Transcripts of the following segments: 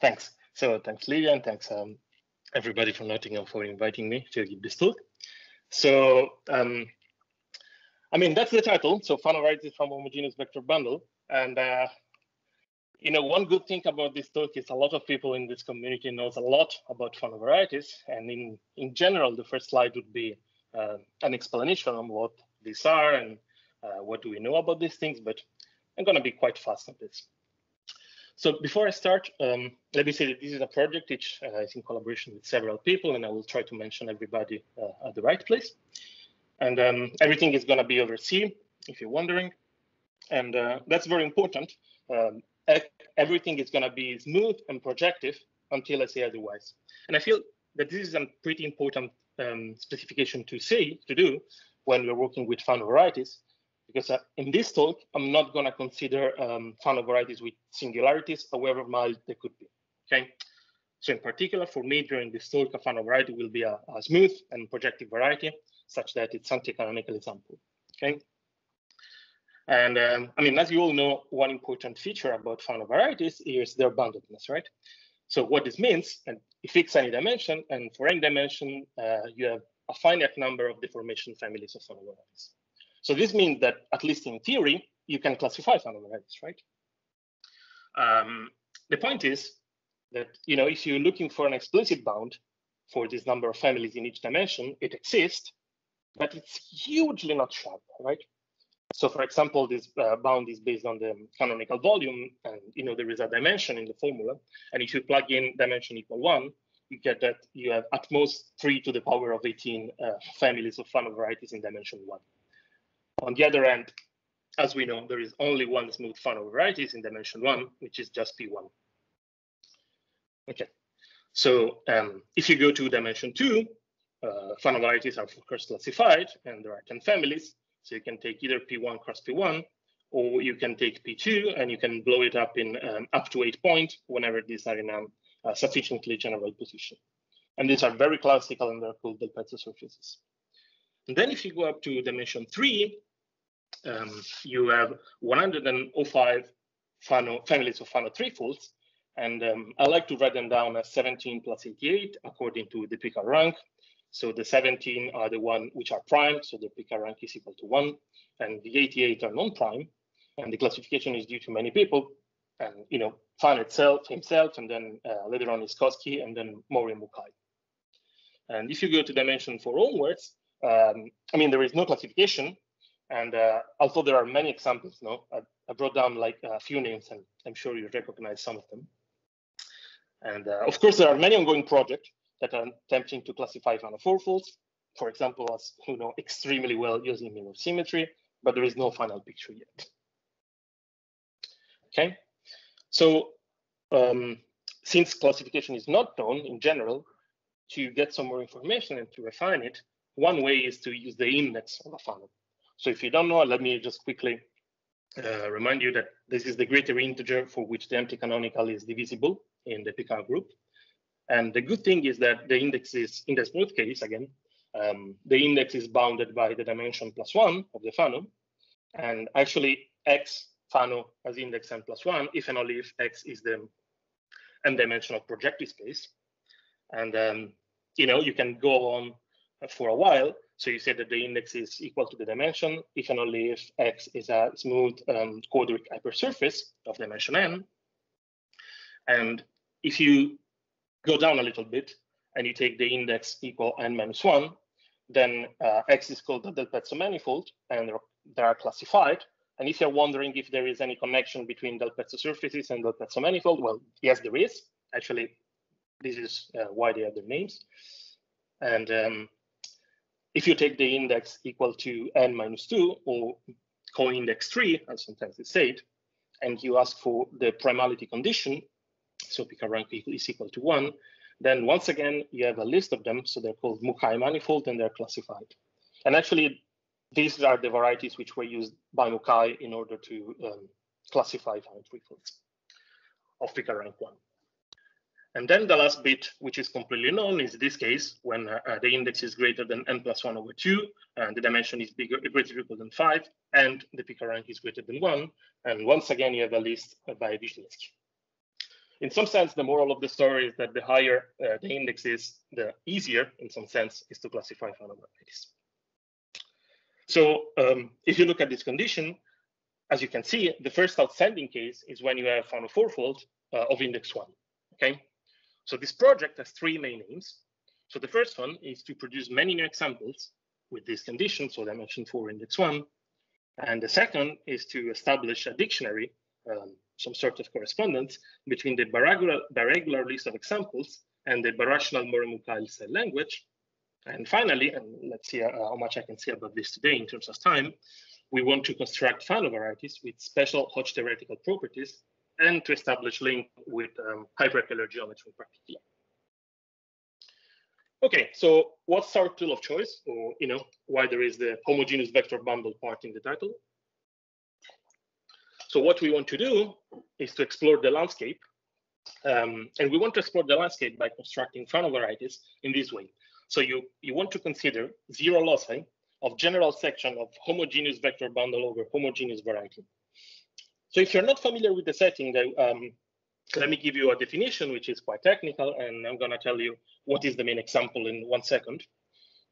thanks. So thanks, Livia, and thanks um, everybody from Nottingham for inviting me to give this talk. So, um, I mean, that's the title. So Fano varieties from homogeneous vector bundle. And, uh, you know, one good thing about this talk is a lot of people in this community knows a lot about Fano varieties. And in, in general, the first slide would be uh, an explanation on what these are and uh, what do we know about these things, but I'm gonna be quite fast on this. So before I start, um, let me say that this is a project which uh, is in collaboration with several people, and I will try to mention everybody uh, at the right place. And um, everything is going to be over C, if you're wondering. And uh, that's very important. Um, everything is going to be smooth and projective until I say otherwise. And I feel that this is a pretty important um, specification to say, to do, when we're working with Fano varieties, because uh, in this talk, I'm not going to consider um, Fano varieties with singularities, however mild they could be. Okay. So in particular, for me during this talk, a Fano variety will be a, a smooth and projective variety, such that it's anti-canonical example. Okay. And um, I mean, as you all know, one important feature about Fano varieties is their boundedness, right? So what this means, and you fix any dimension, and for any dimension, uh, you have a finite number of deformation families of Fano varieties. So this means that at least in theory, you can classify Fano varieties, right? Um, the point is that you know if you're looking for an explicit bound for this number of families in each dimension, it exists, but it's hugely not sharp, right? So for example, this uh, bound is based on the canonical volume, and you know there is a dimension in the formula, and if you plug in dimension equal one, you get that you have at most three to the power of 18 uh, families of Fano varieties in dimension one. On the other end, as we know, there is only one smooth Fano varieties in dimension one, which is just P1. Okay, so um, if you go to dimension two, uh, Fano varieties are of course classified and there are 10 families. So you can take either P1 cross P1, or you can take P2 and you can blow it up in um, up to eight point whenever these are in a, a sufficiently general position. And these are very classical and they're called Del-Pezzo surfaces. And then if you go up to dimension three, um, you have 105 Fano, families of Fano threefolds. And um, I like to write them down as 17 plus 88 according to the Picard rank. So the 17 are the one which are prime, so the Picard rank is equal to one, and the 88 are non-prime. And the classification is due to many people, and you know, Fano itself, himself, and then uh, later on Iskovskikh, and then Mori Mukai. And if you go to dimension four onwards, um, I mean, there is no classification, and uh, although there are many examples, no, I, I, brought down like a few names, and I'm sure you recognize some of them. And uh, of course, there are many ongoing projects that are attempting to classify Fano fourfolds. For example, as you know extremely well using mirror symmetry, but there is no final picture yet. Okay, so um, since classification is not known in general, to get some more information and to refine it, one way is to use the index of a Fano. So if you don't know, let me just quickly uh, remind you that this is the greater integer for which the anti-canonical is divisible in the Picard group. And the good thing is that the index is, in the smooth case, again, um, the index is bounded by the dimension plus one of the Fano. And actually, x Fano has index n plus one if and only if x is the n-dimensional projective space. And, um, you know, you can go on for a while so you say that the index is equal to the dimension if and only if X is a smooth um, quadric hypersurface of dimension n. And if you go down a little bit and you take the index equal n minus one, then uh, X is called the Del-Pezzo manifold and they are classified. And if you're wondering if there is any connection between Del-Pezzo surfaces and Del-Pezzo manifold, well, yes, there is. Actually, this is uh, why they have their names. And um, if you take the index equal to n minus 2 or co-index 3, as sometimes it's said, and you ask for the primality condition, so Picard rank is equal to 1, then once again, you have a list of them. So they're called Mukai manifold and they're classified. And actually, these are the varieties which were used by Mukai in order to um, classify Fano threefolds of Picard rank 1. And then the last bit, which is completely known, is this case when uh, uh, the index is greater than n plus 1 over 2, and the dimension is bigger, greater equal than 5, and the Picard rank is greater than 1. And once again, you have a list by Wisniewski. in some sense, the moral of the story is that the higher uh, the index is, the easier, in some sense, is to classify Fano varieties. So um, if you look at this condition, as you can see, the first outstanding case is when you have Fano fourfold uh, of index one, okay? So this project has three main aims. So the first one is to produce many new examples with this condition, so dimension four index one. And the second is to establish a dictionary, um, some sort of correspondence between the biregular, biregular list of examples and the birational Mori-Mukai style language. And finally, and let's see uh, how much I can say about this today in terms of time, we want to construct Fano varieties with special Hodge theoretical properties and to establish link with um, geometry in particular. Okay, so what's our tool of choice, or you know, why there is the homogeneous vector bundle part in the title? So what we want to do is to explore the landscape, um, and we want to explore the landscape by constructing Fano varieties in this way. So you you want to consider zero loci of general section of homogeneous vector bundle over homogeneous variety. So if you're not familiar with the setting, um, let me give you a definition, which is quite technical, and I'm going to tell you what is the main example in one second.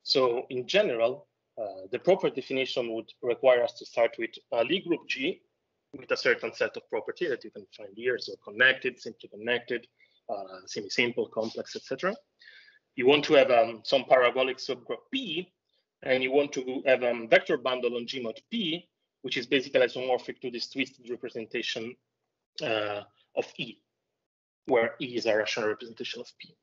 So in general, uh, the proper definition would require us to start with a Lie group G with a certain set of property that you can find here. So connected, simply connected, uh, semi-simple, complex, etc. You want to have um, some parabolic subgroup P, and you want to have a um, vector bundle on G mod P, which is basically isomorphic to this twisted representation uh, of E where E is a rational representation of P.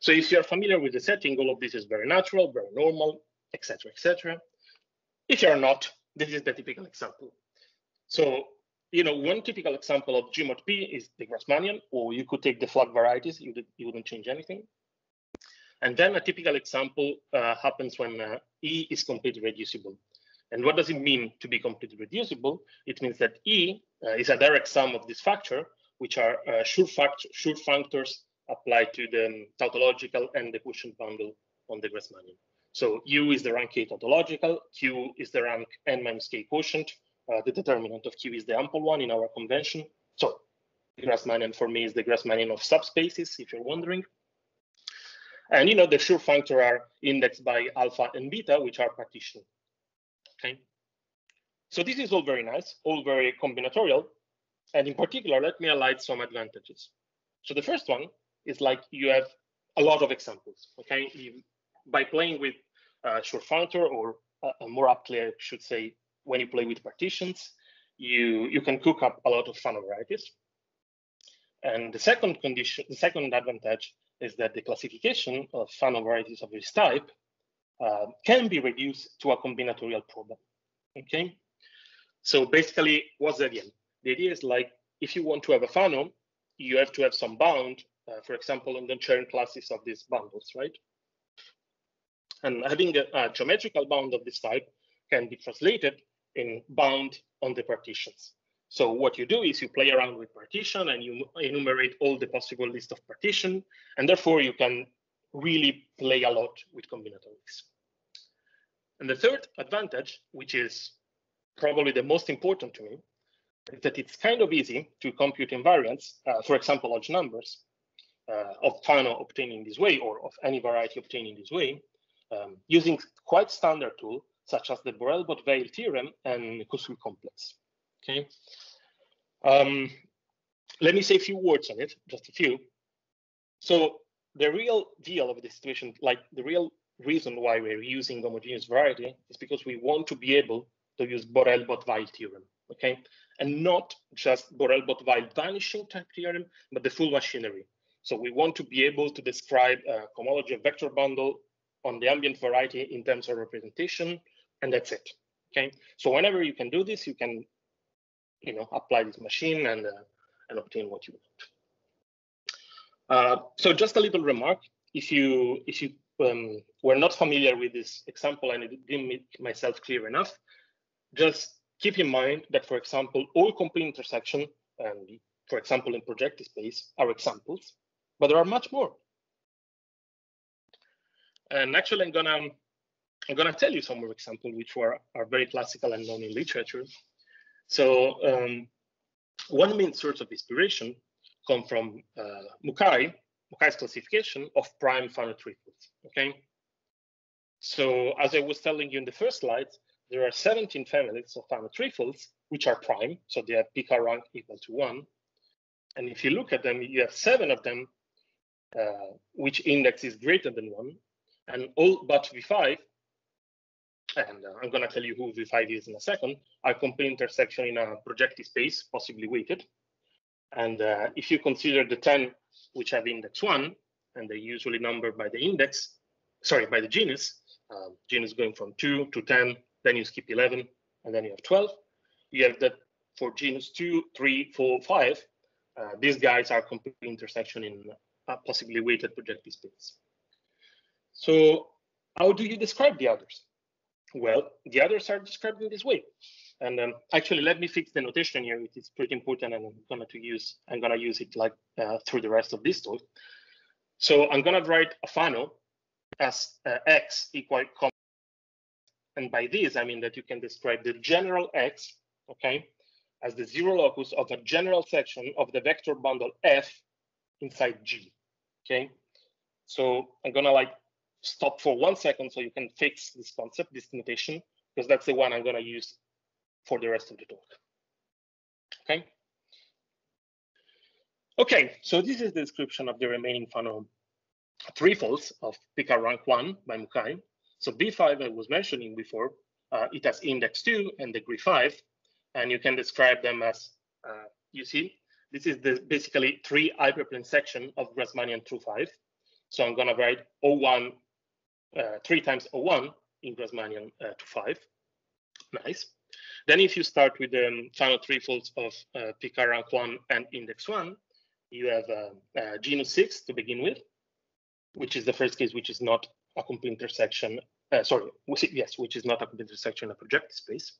So if you're familiar with the setting, all of this is very natural, very normal, etc., etc. If you're not, this is the typical example. So, you know, one typical example of G mod P is the Grassmannian, or you could take the flag varieties, you, did, you wouldn't change anything. And then a typical example uh, happens when uh, E is completely reducible. And what does it mean to be completely reducible? It means that E uh, is a direct sum of this factor which are uh, Schur, fact Schur functors applied to the tautological and the quotient bundle on the Grassmannian. So U is the rank K tautological, Q is the rank N minus K quotient. Uh, the determinant of Q is the ample one in our convention. So the Grassmannian for me is the Grassmannian of subspaces, if you're wondering. And you know, the Schur functor are indexed by alpha and beta, which are partition. Okay. So this is all very nice, all very combinatorial, and in particular, let me highlight some advantages. So the first one is like you have a lot of examples, okay? You, by playing with uh, functor or uh, more aptly, I should say, when you play with partitions, you, you can cook up a lot of Fano varieties. And the second condition, the second advantage is that the classification of Fano varieties of this type uh, can be reduced to a combinatorial problem, okay? So basically, what's the idea? The idea is like, if you want to have a Fano, you have to have some bound, uh, for example, in the Chern classes of these bundles, right? And having a, a, geometrical bound of this type can be translated in bound on the partitions. So what you do is you play around with partition and you enumerate all the possible list of partition, and therefore you can really play a lot with combinatorics. And the third advantage, which is probably the most important to me, is that it's kind of easy to compute invariants, uh, for example, large numbers uh, of Fano obtained in this way or of any variety obtained in this way um, using quite standard tool such as the Borel-Bott-Weil theorem and Koszul complex. Okay. Um, let me say a few words on it, just a few. So the real deal of the situation, like the real reason why we're using homogeneous variety is because we want to be able to use Borel-Bott-Weil theorem, okay? and not just Borel-Bott-Weil vanishing type theorem, but the full machinery. So we want to be able to describe a cohomology of vector bundle on the ambient variety in terms of representation, and that's it. Okay. So whenever you can do this, you can, you know, apply this machine and uh, and obtain what you want. Uh, so just a little remark: if you if you um, were not familiar with this example and it didn't make myself clear enough, just keep in mind that, for example, all complete intersection, and for example, in projective space, are examples, but there are much more. And actually, I'm gonna I'm gonna tell you some more examples which were are very classical and known in literature. So um, one main source of inspiration come from uh, Mukai, Mukai's classification of prime Fano threefolds. Okay. So as I was telling you in the first slide, there are 17 families of Fano threefolds which are prime, so they have Picard rank equal to one. And if you look at them, you have seven of them uh, which index is greater than one, and all but V5, and uh, I'm going to tell you who V5 is in a second, are complete intersection in a projective space, possibly weighted. And uh, if you consider the 10 which have index one, and they're usually numbered by the index, sorry, by the genus, um, genus going from two to 10, then you skip 11, and then you have 12. You have that for genus two, three, four, five, uh, these guys are complete intersection in a possibly weighted projective space. So how do you describe the others? Well, the others are described in this way. And um, actually, let me fix the notation here. It is pretty important, and I'm gonna to use I'm gonna use it like uh, through the rest of this talk. So I'm gonna write a Fano as uh, x equal comma, and by this I mean that you can describe the general x, okay, as the zero locus of a general section of the vector bundle f inside G. Okay, so I'm gonna like stop for one second so you can fix this concept, this notation, because that's the one I'm gonna use for the rest of the talk. Okay. Okay, so this is the description of the remaining Fano threefolds of Picard rank one by Mukai. So V5 I was mentioning before, uh, it has index two and degree five, and you can describe them as, uh, you see, this is the basically three hyperplane section of Grassmannian through five. So I'm gonna write O1, uh, three times O1 in Grassmannian uh, to five. Nice. Then if you start with the um, Fano threefolds of uh, Picard rank one and index one, you have uh, uh, genus six to begin with, which is the first case, which is not a complete intersection. Uh, sorry, yes, which is not a complete intersection in a projective space.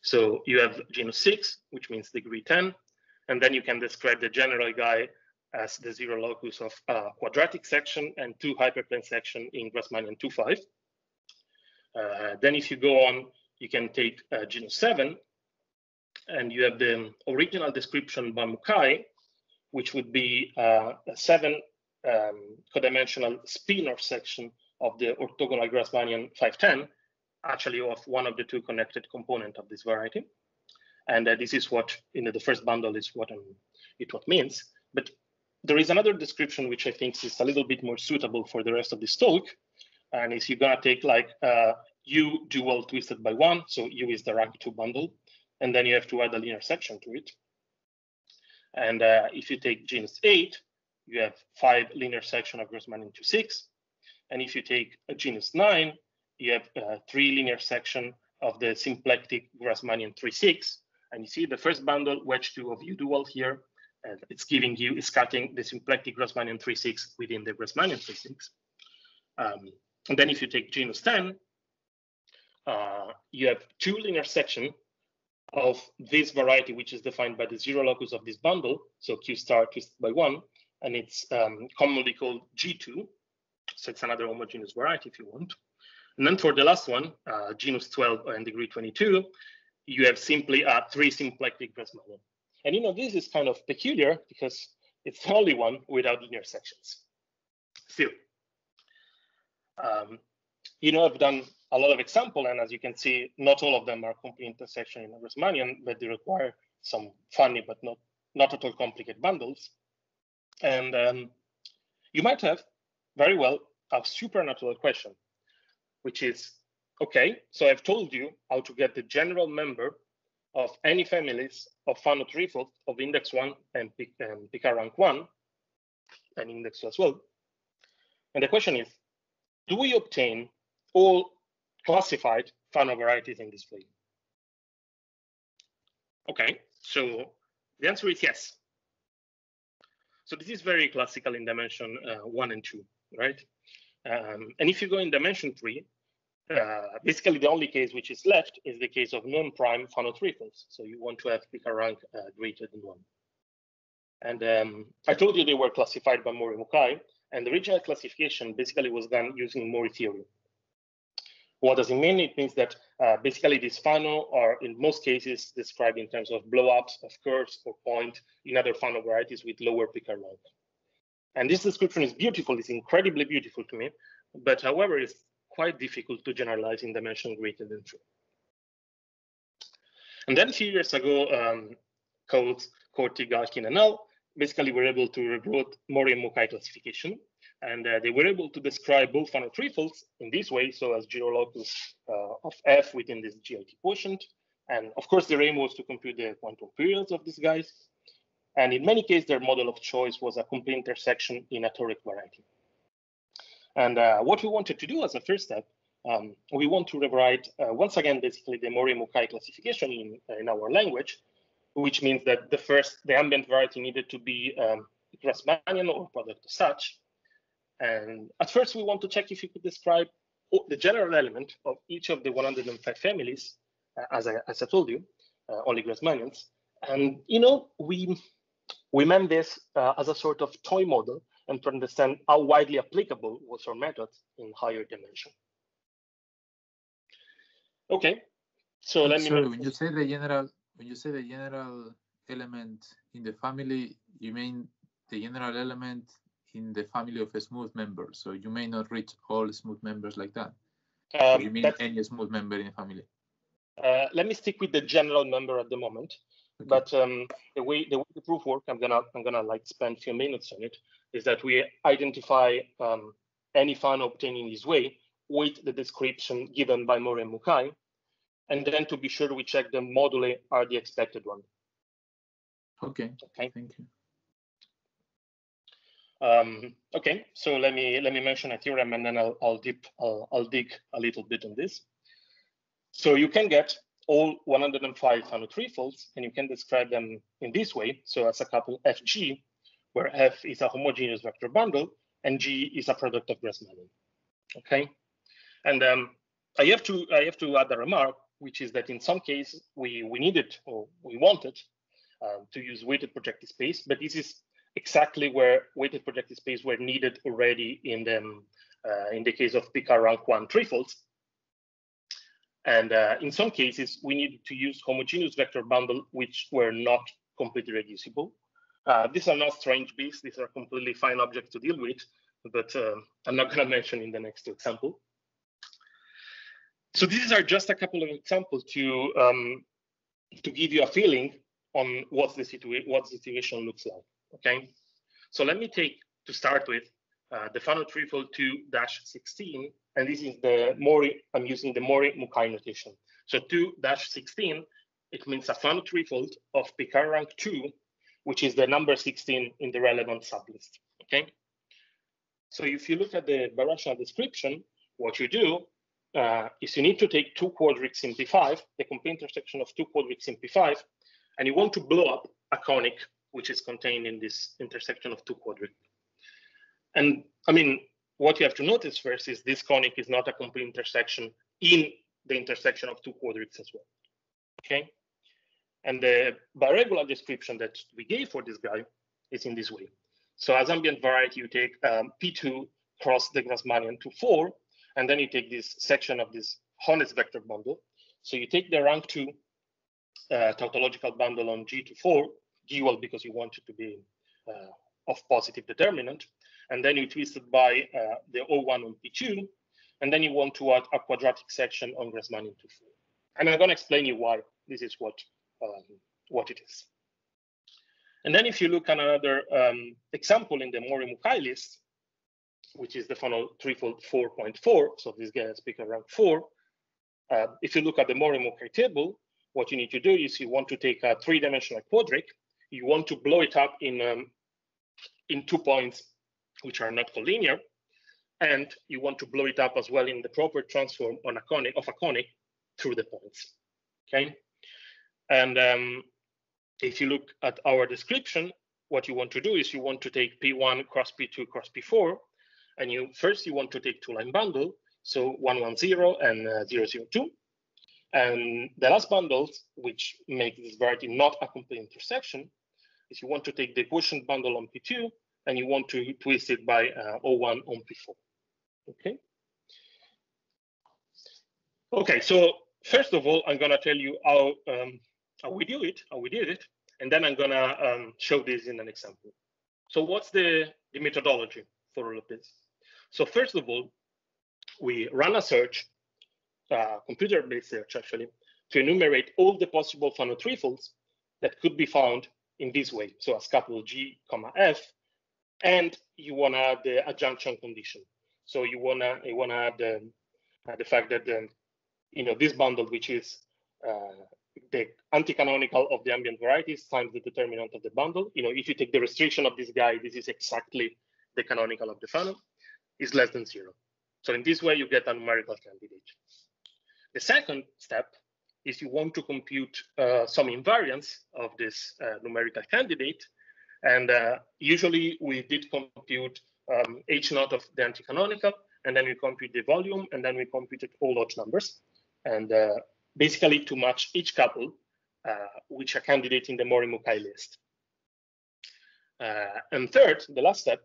So you have genus six, which means degree 10, and then you can describe the general guy as the zero locus of a quadratic section and two hyperplane section in Grassmannian 2.5. Uh, then if you go on, you can take uh, genus 7, and you have the original description by Mukai, which would be uh, a seven um, codimensional spinor section of the orthogonal Grassmannian 510, actually of one of the two connected component of this variety. And uh, this is what, you know, the first bundle is what um, it what means. But there is another description which I think is a little bit more suitable for the rest of this talk. And is you're gonna take like uh, U dual twisted by one, so U is the rank two bundle, and then you have to add a linear section to it. And uh, if you take genus eight, you have five linear section of Grassmannian to six. And if you take a genus nine, you have uh, three linear section of the symplectic Grassmannian 3-6. And you see the first bundle, wedge 2 of U dual here, and it's giving you, is cutting the symplectic Grassmannian 3-6 within the Grassmannian 3-6. Um, and then if you take genus 10, uh, you have two linear section of this variety, which is defined by the zero locus of this bundle, so Q star twisted by one, and it's um, commonly called G2. So it's another homogeneous variety if you want. And then for the last one, uh, genus 12 and degree 22, you have simply a three symplectic Grassmannian. And you know, this is kind of peculiar because it's the only one without linear sections. Still, um, you know, I've done a lot of example, and as you can see, not all of them are complete intersection in a Grassmannian, but they require some funny but not not at all complicated bundles. And um, you might have very well a supernatural question which is, okay, so I've told you how to get the general member of any families of Fano threefold of index one and, Picard rank one, and index two as well. And the question is, do we obtain all classified Fano varieties in this plane? Okay, so the answer is yes. So this is very classical in dimension uh, one and two, right? Um, and if you go in dimension three, uh, basically the only case which is left is the case of non-prime Fano threefolds. So you want to have Picard rank uh, greater than one. And um, I told you they were classified by Mori Mukai, and the original classification basically was done using Mori theory. What does it mean? It means that uh, basically these Fano are in most cases described in terms of blowups of curves or point in other Fano varieties with lower Picard rank. And this description is beautiful, it's incredibly beautiful to me, but however, it's quite difficult to generalize in dimension greater than three. And then a few years ago, um, Coates, Corti, Galkin, and L basically were able to recruit Mori and Mukai classification. And uh, they were able to describe both threefolds in this way, so as zero locus uh, of F within this GIT quotient. And of course, their aim was to compute the quantum periods of these guys. And in many cases, their model of choice was a complete intersection in a toric variety. And uh, what we wanted to do as a first step, um, we want to rewrite, uh, once again, basically the Mori-Mukai classification in, in our language, which means that the first, the ambient variety needed to be um, Grassmannian or product of such. And at first, we want to check if you could describe the general element of each of the 105 families, uh, as, I, as I told you, uh, only Grassmannians. And, you know, we, we meant this uh, as a sort of toy model and to understand how widely applicable was our method in higher dimension. Okay, so let Sorry, me. when you say the general, when you say the general element in the family, you mean the general element in the family of a smooth member. So you may not reach all smooth members like that. Um, you mean any smooth member in a family? Uh, let me stick with the general member at the moment. Okay. But um, the way the way the proof work, I'm gonna I'm gonna like spend a few minutes on it. Is that we identify um, any Fano obtained in this way with the description given by Mori and Mukai, and then to be sure we check the moduli are the expected one. Okay. Okay. Thank you. Um, okay, so let me let me mention a theorem and then I'll I'll dip I'll, I'll dig a little bit on this. So you can get all 105 threefolds and you can describe them in this way. So as a couple FG, where F is a homogeneous vector bundle and G is a product of Grassmannian. Okay, and um, I have to I have to add a remark, which is that in some cases we we needed or we wanted um, to use weighted projective space, but this is exactly where weighted projective space were needed already in the uh, in the case of Picard rank one threefolds. And uh, in some cases, we needed to use homogeneous vector bundle, which were not completely reducible. Uh, these are not strange beasts; these are completely fine objects to deal with, but uh, I'm not going to mention in the next example. So these are just a couple of examples to um, to give you a feeling on what the situation what the situation looks like. Okay, so let me take to start with uh, the Fano threefold 2-16, and this is the Mori, I'm using the Mori Mukai notation. So 2-16, it means a Fano threefold of Picard rank 2, which is the number 16 in the relevant sublist, okay? So if you look at the birational description, what you do uh, is you need to take two quadrics in P5, the complete intersection of two quadrics in P5, and you want to blow up a conic which is contained in this intersection of two quadrics. And I mean, what you have to notice first is this conic is not a complete intersection in the intersection of two quadrics as well. Okay. And the biregular description that we gave for this guy is in this way. So as ambient variety, you take um, P2 cross the Grassmannian to four, and then you take this section of this honest vector bundle. So you take the rank two uh, tautological bundle on G to four, dual because you want it to be uh, of positive determinant, and then you twist it by uh, the O1 on P2, and then you want to add a quadratic section on Grassmannian to 4. And I'm going to explain you why this is what, um, what it is. And then if you look at another um, example in the Mori-Mukai list, which is the Fano threefold 4.4, so this has Picard rank 4, uh, if you look at the Mori-Mukai table, what you need to do is you want to take a three-dimensional quadric, you want to blow it up in um, in two points which are not collinear, and you want to blow it up as well in the proper transform on a conic of a conic through the points. Okay, and um, if you look at our description, what you want to do is you want to take P1 cross P2 cross P4, and you first you want to take two line bundle, so 110 and uh, 002. And the last bundles, which make this variety not a complete intersection, is you want to take the quotient bundle on P2 and you want to twist it by uh, O1 on P4. Okay. Okay, so first of all, I'm gonna tell you how um, how we do it, how we did it, and then I'm gonna um, show this in an example. So what's the, the methodology for all of this? So first of all, we run a search, uh, computer-based search actually, to enumerate all the possible Fano threefolds that could be found in this way. So a scapular G, comma F, and you wanna add the adjunction condition. So you wanna you wanna add um, the fact that the, you know this bundle, which is uh, the anti-canonical of the ambient varieties times the determinant of the bundle. You know, if you take the restriction of this guy, this is exactly the canonical of the Fano, is less than zero. So in this way, you get a numerical candidate. The second step is you want to compute uh, some invariance of this uh, numerical candidate. And uh, usually we did compute um, H naught of the anti-canonical, and then we compute the volume, and then we computed all Hodge numbers. And uh, basically to match each couple, which are candidate in the Mori-Mukai list. And third, the last step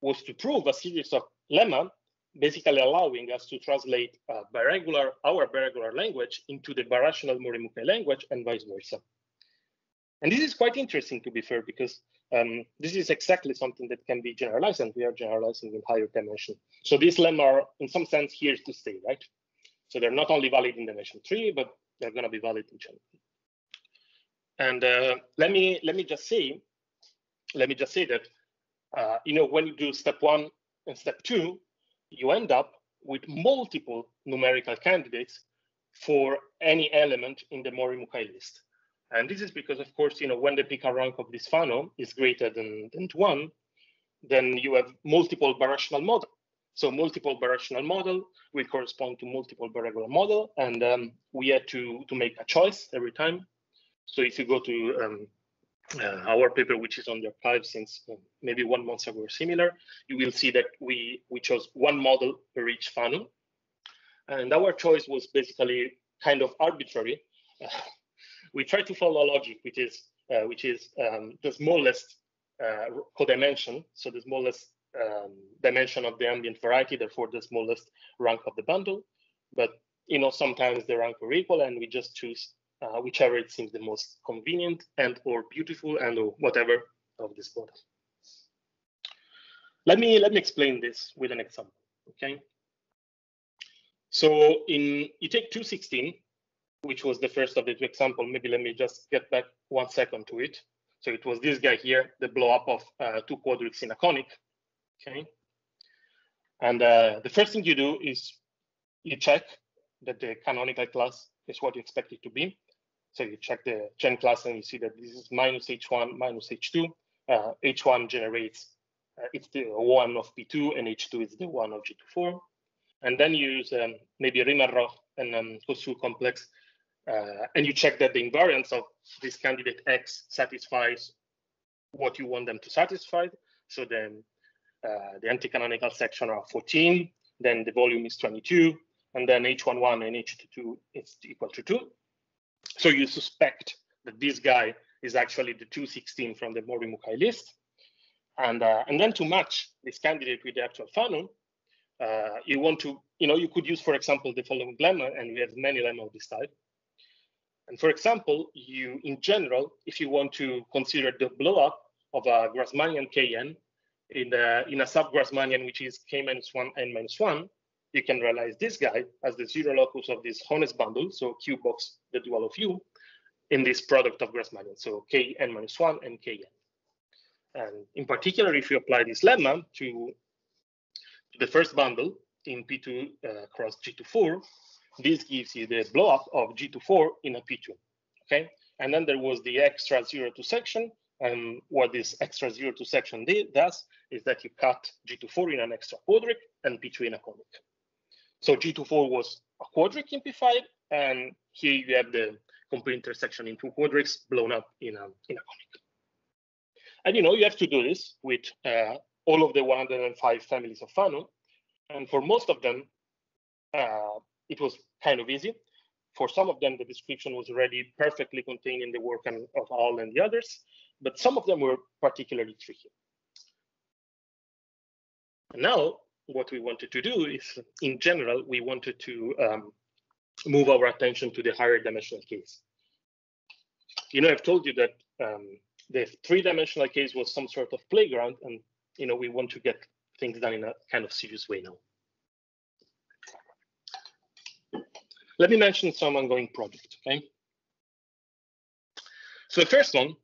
was to prove a series of lemma, basically allowing us to translate uh, biregular, our biregular language into the birational Mori-Mukai language and vice versa. And this is quite interesting to be fair, because um, this is exactly something that can be generalized and we are generalizing in higher dimension. So these lemma are in some sense here to stay, right? So they're not only valid in dimension three, but they're going to be valid in general. And uh, let me let me just say, let me just say that uh, you know when you do step one and step two, you end up with multiple numerical candidates for any element in the Mori-Mukai list. And this is because, of course, you know when the Picard rank of this Fano is greater than, than one, then you have multiple birational model. So multiple birational model will correspond to multiple biregular model, and um, we had to, to make a choice every time. So if you go to um, our paper, which is on the arXiv since uh, maybe one month ago or similar, you will see that we, we chose one model per each Fano. And our choice was basically kind of arbitrary. We try to follow a logic, which is, uh, which is um, the smallest uh, codimension, so the smallest um, dimension of the ambient variety, therefore the smallest rank of the bundle. But you know, sometimes the rank are equal, and we just choose uh, whichever it seems the most convenient and or beautiful and or whatever of this model. Let me let me explain this with an example. Okay. So in you take 216, which was the first of the two example. Maybe let me just get back one second to it. So it was this guy here, the blow up of uh, two quadrics in a conic okay? And uh, the first thing you do is you check that the canonical class is what you expect it to be. So you check the Chern class and you see that this is minus h1 minus h2. Uh, h1 generates, uh, it's the one of p2 and h2 is the one of g24. And then you use um, maybe Riemann-Roch and um, Koszul complex uh, and you check that the invariance of this candidate X satisfies what you want them to satisfy. So then uh, the anti-canonical section are 14, then the volume is 22, and then H11 and H22 is equal to 2. So you suspect that this guy is actually the 216 from the Mori-Mukai list. And, uh, and then to match this candidate with the actual Fano, uh, you want to, you know, you could use, for example, the following lemma, and we have many lemma of this type. And for example, you, in general, if you want to consider the blowup of a Grassmannian Kn, in, the, in a sub-Grassmannian, which is k minus 1 n minus 1, you can realize this guy as the zero locus of this honest bundle, so q box the dual of u, in this product of Grassmannian, so k n minus 1 and k n. And in particular, if you apply this lemma to, to the first bundle in P2 uh, cross G24, this gives you the blowup of G24 in a P2, okay? And then there was the extra zero to section, and what this extra zero to section does is that you cut G24 in an extra quadric and P2 in a conic. So G24 was a quadric P5, and here you have the complete intersection in two quadrics blown up in a, in a conic. And you know, you have to do this with uh, all of the 105 families of Fano. And for most of them, uh, it was kind of easy. For some of them, the description was already perfectly contained in the work of All and the others but some of them were particularly tricky. And now, what we wanted to do is, in general, we wanted to um, move our attention to the higher dimensional case. You know, I've told you that um, the three-dimensional case was some sort of playground, and you know we want to get things done in a kind of serious way now. Let me mention some ongoing projects, okay? So the first one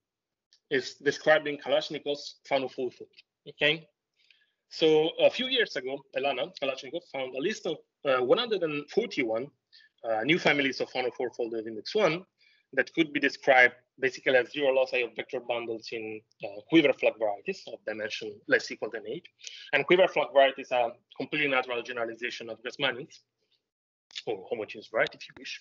is describing Kalashnikov's Fano fourfold, okay? So a few years ago, Elana Kalashnikov found a list of uh, 141 uh, new families of 4 folded index 1 that could be described basically as zero loci of vector bundles in uh, quiver flag varieties of dimension less equal than 8. And quiver flag varieties are completely natural generalization of Grassmannians, or homogeneous variety if you wish.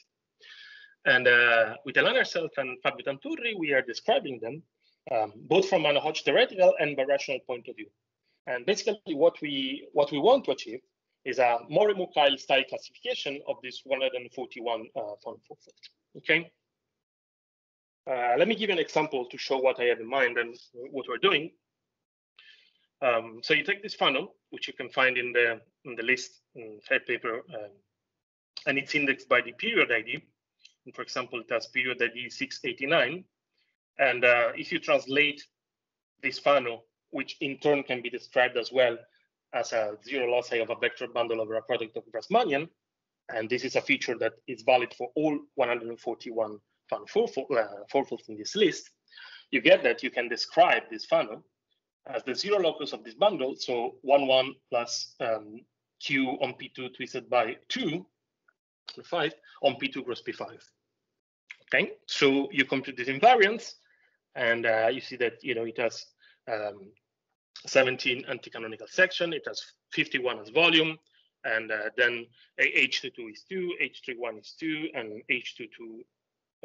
And uh, with Elana herself and Fabio Tanturri, we are describing them um, both from an Hodge theoretical and birational point of view. And basically what we what we want to achieve is a Mori-Mukai style classification of this 141 uh, font Okay. Uh, let me give you an example to show what I have in mind and what we're doing. Um, so you take this Fano, which you can find in the in the list in third paper, um, and it's indexed by the period ID. And for example, it has period ID 689. And uh, if you translate this Fano, which in turn can be described as well as a zero loci of a vector bundle over a product of Grassmannian, and this is a feature that is valid for all 141 Fano fourfolds uh, in this list, you get that you can describe this Fano as the zero locus of this bundle, so 1, 1 plus um, q on P2 twisted by 2, 5 on P2 cross P5. Okay, so you compute this invariance, and uh, you see that you know it has um, 17 anti-canonical section, it has 51 as volume, and uh, then H22 is 2, H31 is 2, and H22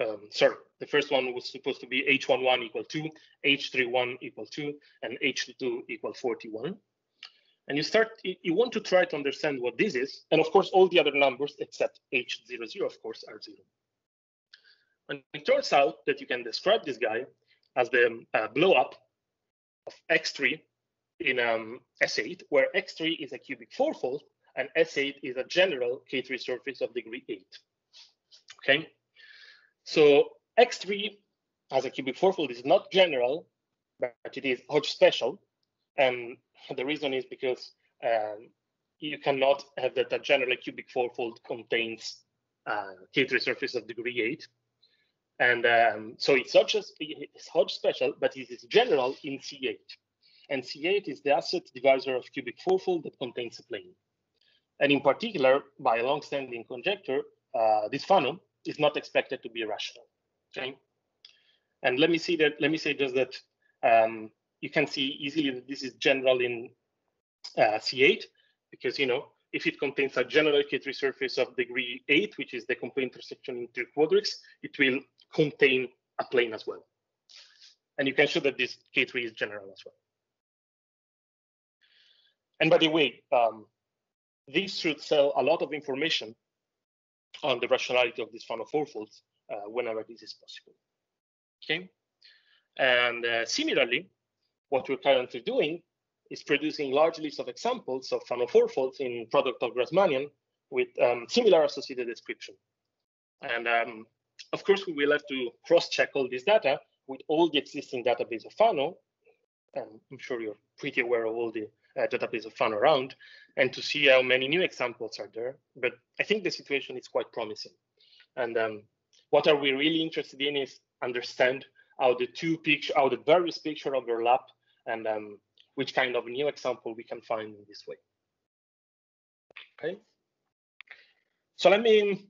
um, sorry, the first one was supposed to be H11 equal 2, H31 equal 2, and H22 equal 41. And you start, you want to try to understand what this is. And of course, all the other numbers except H00, of course, are zero. And it turns out that you can describe this guy as the uh, blow up of X3 in um, S8, where X3 is a cubic fourfold and S8 is a general K3 surface of degree 8. Okay, so X3 as a cubic fourfold is not general, but it is Hodge special. And the reason is because um, you cannot have that a general cubic fourfold contains uh, K3 surface of degree 8. And um, so it's not just it's Hodge special, but it is general in C8. And C8 is the Hassett divisor of cubic fourfold that contains a plane. And in particular, by a long-standing conjecture, uh, this Fano is not expected to be rational. Okay. And let me see that. Let me say just that um, you can see easily that this is general in uh, C8 because you know if it contains a general K3 surface of degree 8, which is the complete intersection in three quadrics, it will contain a plane as well. And you can show that this K3 is general as well. And by the way, um, this should sell a lot of information on the rationality of this Fano fourfolds uh, whenever this is possible. Okay, and uh, similarly, what we're currently doing is producing large lists of examples of Fano fourfolds in product of Grassmannian with um, similar associated description. And um, of course, we will have to cross-check all this data with all the existing database of Fano. And I'm sure you're pretty aware of all the uh, database of Fano around and to see how many new examples are there. But I think the situation is quite promising. And um, what are we really interested in is understand how the two picture, how the various picture overlap and um, which kind of new example we can find in this way. Okay. So let me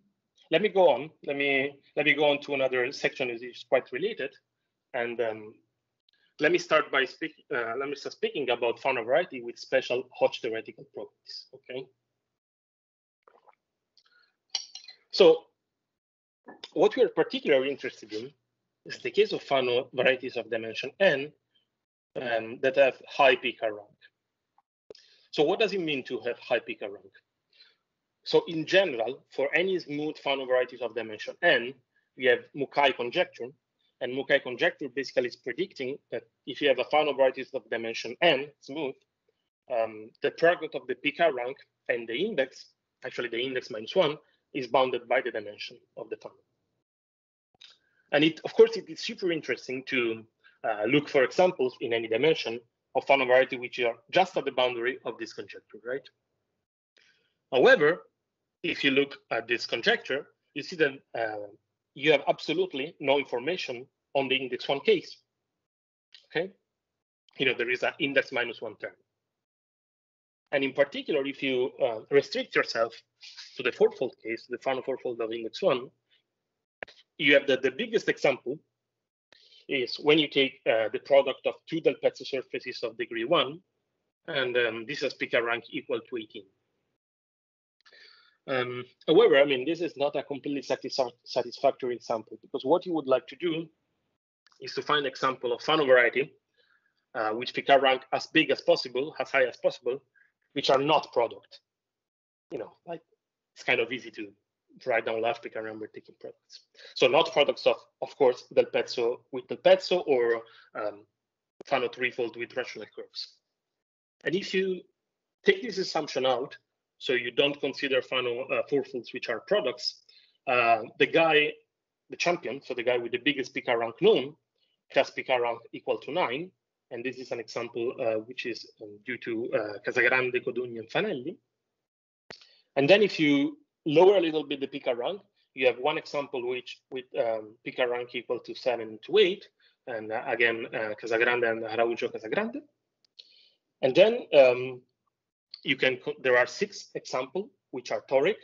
let me go on. Let me let me go on to another section which is quite related, and um, let me start by speak, uh, let me start speaking about Fano variety with special Hodge theoretical properties. Okay. So what we are particularly interested in is the case of Fano varieties of dimension n um, that have high Picard rank. So what does it mean to have high Picard rank? So in general, for any smooth Fano varieties of dimension n, we have Mukai conjecture, and Mukai conjecture basically is predicting that if you have a Fano varieties of dimension n, smooth, um, the product of the Picard rank and the index, actually the index minus one, is bounded by the dimension of the Fano. And it, of course, it is super interesting to uh, look for examples in any dimension of Fano variety which are just at the boundary of this conjecture, right? However, if you look at this conjecture, you see that uh, you have absolutely no information on the index one case. Okay, you know there is an index minus one term, and in particular, if you uh, restrict yourself to the fourfold case, the Fano fourfold of index one, you have that the biggest example is when you take uh, the product of two Del Pezzo surfaces of degree one, and um, this has Picard rank equal to 18. Um, however, I mean, this is not a completely satisfactory example because what you would like to do is to find example of Fano variety, uh, which Picard rank as big as possible, as high as possible, which are not product. You know, like it's kind of easy to write down left Picard rank taking products. So not products of, of course, Del Pezzo with Del Pezzo or um, Fano threefold with rational curves. And if you take this assumption out, so you don't consider Fano uh, fourfolds, which are products. Uh, the guy, the champion, so the guy with the biggest Picard rank known, has Picard rank equal to nine. And this is an example uh, which is um, due to uh, Casagrande, Codogni, and Fanelli. And then if you lower a little bit the Picard rank, you have one example which with um, Picard rank equal to seven to eight. And uh, again, uh, Casagrande and Araujo Casagrande. And then um, you can, there are six examples which are toric.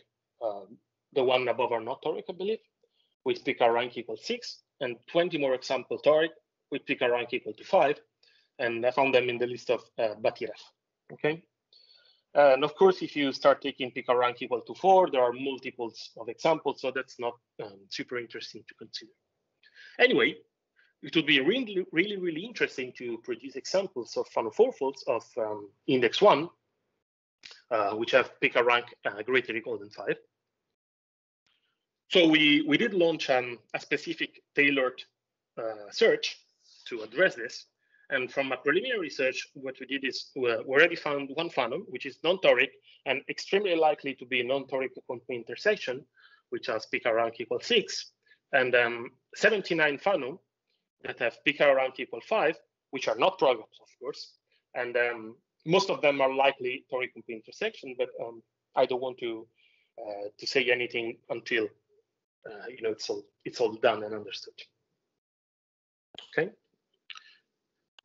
Um, the one above are not toric, I believe, with Picard rank equal six, and 20 more example toric with Picard rank equal to five. And I found them in the list of uh, Batyrev, okay? And of course, if you start taking Picard rank equal to four, there are multiples of examples, so that's not um, super interesting to consider. Anyway, it would be really, really, really interesting to produce examples of Fano fourfolds of um, index one uh, which have Picard rank uh, greater equal than five. So we, we did launch um, a specific tailored uh, search to address this. And from a preliminary research, what we did is we already found one Fano, which is non-toric and extremely likely to be non-toric complete intersection, which has Picard rank equal six, and um, 79 Fano that have Picard rank equal five, which are not products, of course, and um, most of them are likely toric complete intersection, but um, I don't want to uh, to say anything until uh, you know it's all it's all done and understood. Okay.